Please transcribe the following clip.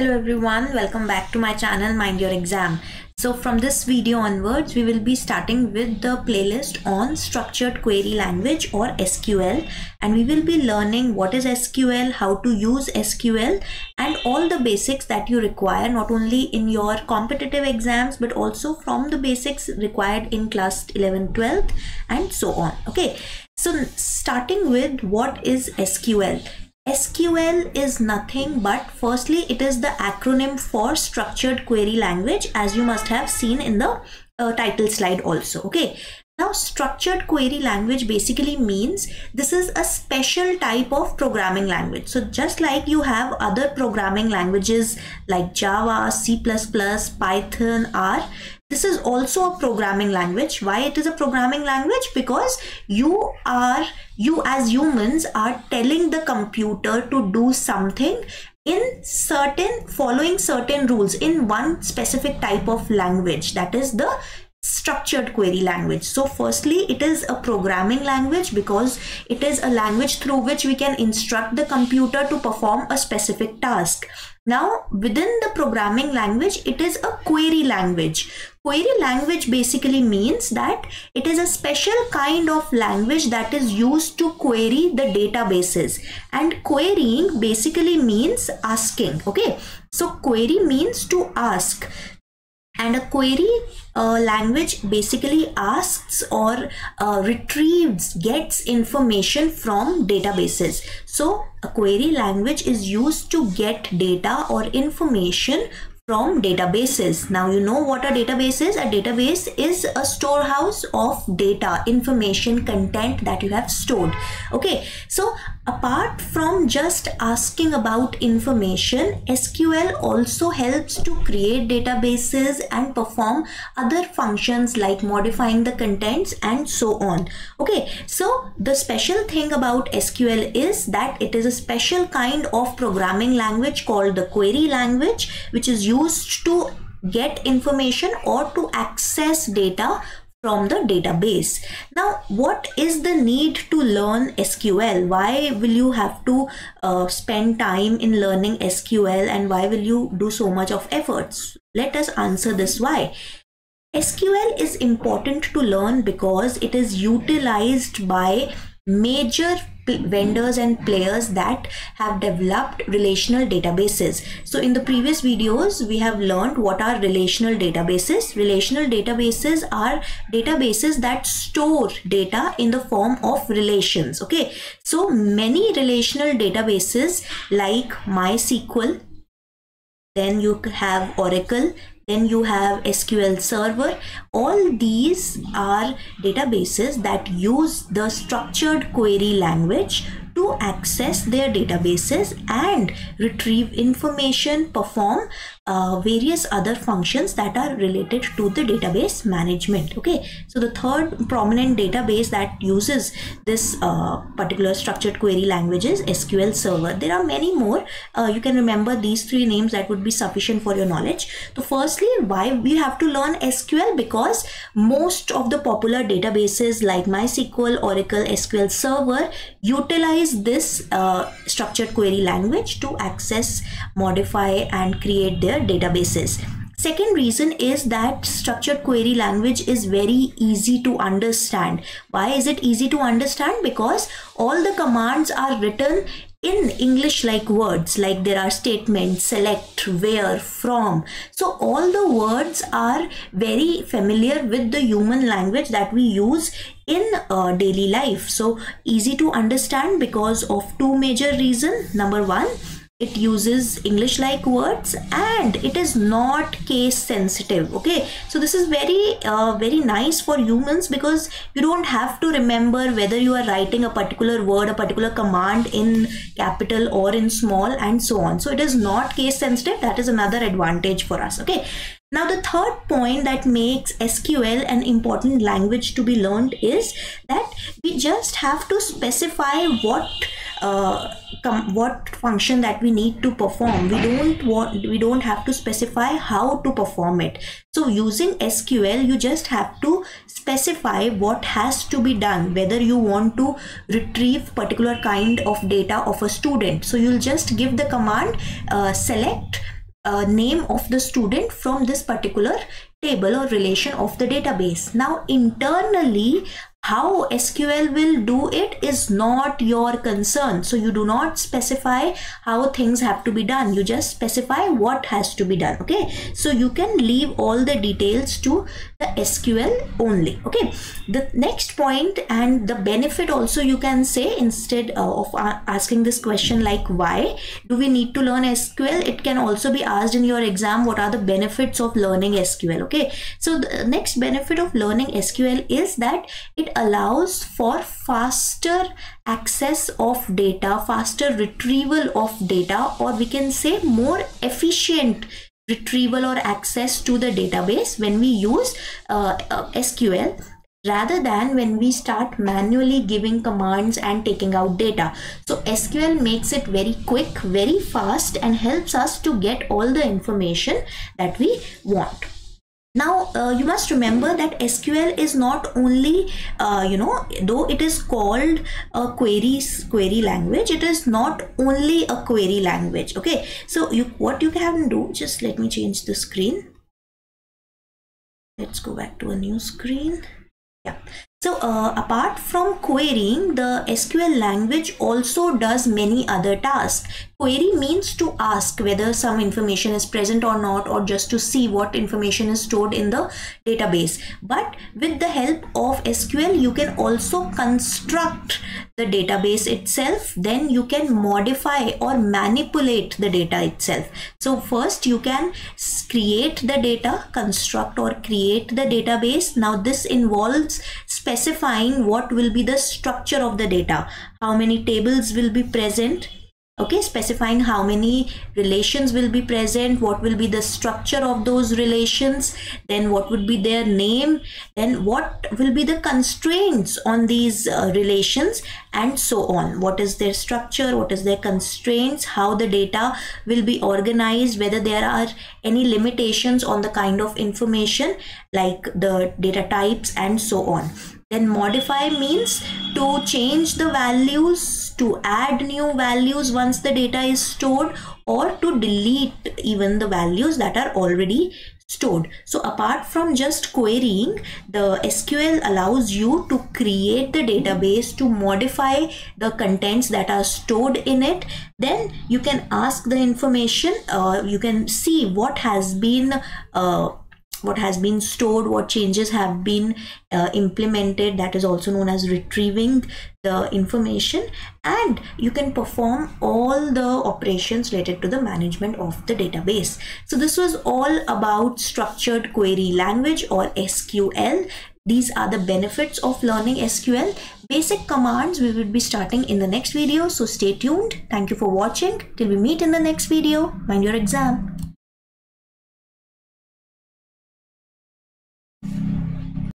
Hello everyone, welcome back to my channel Mind Your Exam. So from this video onwards, we will be starting with the playlist on structured query language or SQL and we will be learning what is SQL, how to use SQL and all the basics that you require not only in your competitive exams but also from the basics required in class 11, 12 and so on. Okay, so starting with what is SQL? SQL is nothing but firstly it is the acronym for structured query language as you must have seen in the uh, title slide also okay now structured query language basically means this is a special type of programming language. So just like you have other programming languages like Java, C++, Python, R this is also a programming language. Why it is a programming language? Because you are you as humans are telling the computer to do something in certain following certain rules in one specific type of language. That is the structured query language. So firstly it is a programming language because it is a language through which we can instruct the computer to perform a specific task. Now within the programming language it is a query language. Query language basically means that it is a special kind of language that is used to query the databases. And querying basically means asking okay? So query means to ask and a query uh, language basically asks or uh, retrieves gets information from databases so a query language is used to get data or information from databases. Now you know what a database is. A database is a storehouse of data, information, content that you have stored. Okay, so apart from just asking about information, SQL also helps to create databases and perform other functions like modifying the contents and so on. Okay, so the special thing about SQL is that it is a special kind of programming language called the query language, which is used to get information or to access data from the database. Now, what is the need to learn SQL? Why will you have to uh, spend time in learning SQL and why will you do so much of efforts? Let us answer this why. SQL is important to learn because it is utilized by major vendors and players that have developed relational databases. So in the previous videos, we have learned what are relational databases. Relational databases are databases that store data in the form of relations. Okay, so many relational databases like MySQL, then you have Oracle, then you have SQL Server. All these are databases that use the structured query language to access their databases and retrieve information, perform uh, various other functions that are related to the database management. Okay, so the third prominent database that uses this uh, particular structured query language is SQL Server. There are many more. Uh, you can remember these three names that would be sufficient for your knowledge. So firstly, why we have to learn SQL because most of the popular databases like MySQL, Oracle, SQL Server utilize this uh, structured query language to access, modify and create their databases. Second reason is that structured query language is very easy to understand. Why is it easy to understand? Because all the commands are written in English like words like there are statements, select, where, from. So all the words are very familiar with the human language that we use in uh, daily life. So easy to understand because of two major reasons. Number one, it uses english like words and it is not case sensitive okay? So this is very uh, very nice for humans because you don't have to remember whether you are writing a particular word a particular command in capital or in small and so on. So it is not case sensitive. That is another advantage for us okay now the third point that makes SQL an important language to be learned is that we just have to specify what uh, what function that we need to perform. We don't want we don't have to specify how to perform it. So using sql you just have to specify what has to be done whether you want to retrieve particular kind of data of a student. So you'll just give the command uh, select uh, name of the student from this particular table or relation of the database. Now internally how SQL will do it is not your concern. So you do not specify how things have to be done. You just specify what has to be done. Okay. So you can leave all the details to the SQL only. Okay. The next point and the benefit also you can say instead uh, of asking this question like why do we need to learn SQL? It can also be asked in your exam what are the benefits of learning SQL. Okay. So the next benefit of learning SQL is that it allows for faster access of data, faster retrieval of data, or we can say more efficient retrieval or access to the database when we use uh, uh, SQL rather than when we start manually giving commands and taking out data. So SQL makes it very quick, very fast and helps us to get all the information that we want now uh, you must remember that sql is not only uh, you know though it is called a query query language it is not only a query language okay? So you what you can do just let me change the screen. Let's go back to a new screen. Yeah so uh, apart from querying, the SQL language also does many other tasks. Query means to ask whether some information is present or not or just to see what information is stored in the database. But with the help of SQL, you can also construct the database itself. Then you can modify or manipulate the data itself. So first you can create the data, construct or create the database. Now this involves specifying what will be the structure of the data how many tables will be present okay specifying how many relations will be present what will be the structure of those relations then what would be their name then what will be the constraints on these uh, relations and so on. What is their structure what is their constraints how the data will be organized whether there are any limitations on the kind of information like the data types and so on then modify means to change the values, to add new values once the data is stored or to delete even the values that are already stored. So apart from just querying, the SQL allows you to create the database to modify the contents that are stored in it. Then you can ask the information, uh, you can see what has been uh, what has been stored what changes have been uh, implemented that is also known as retrieving the information and you can perform all the operations related to the management of the database so this was all about structured query language or sql these are the benefits of learning SQL. Basic commands we will be starting in the next video. So stay tuned. Thank you for watching. Till we meet in the next video. Mind your exam.